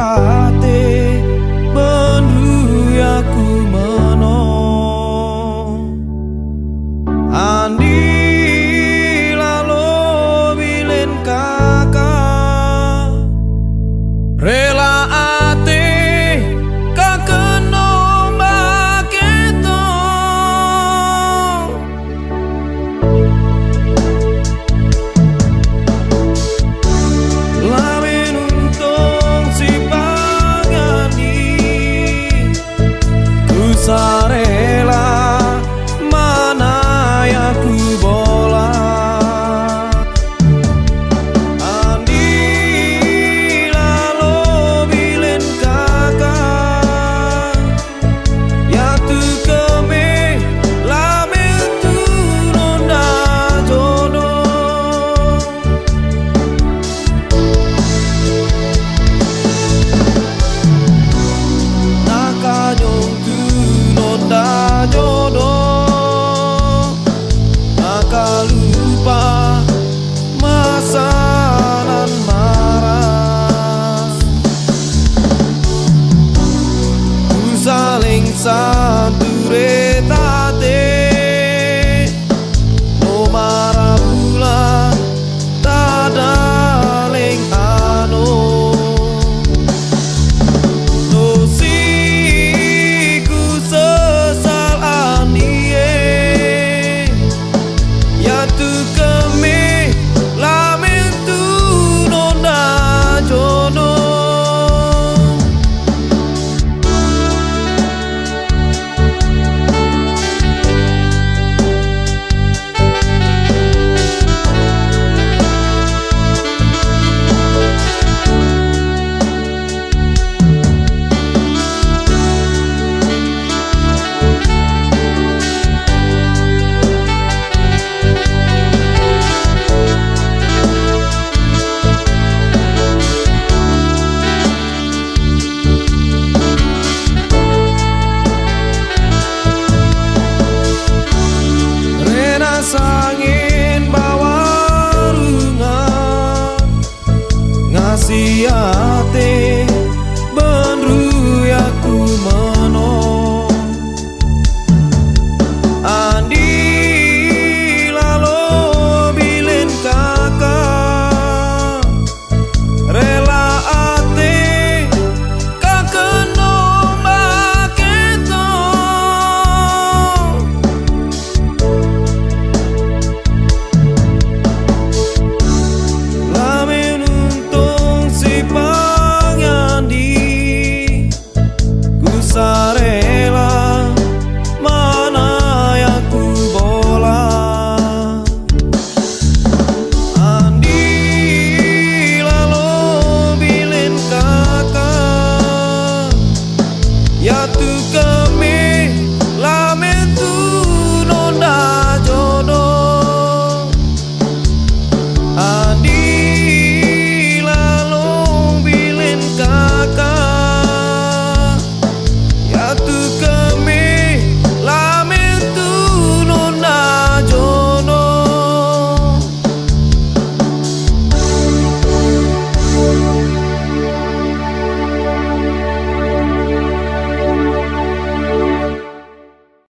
natin. saling sadure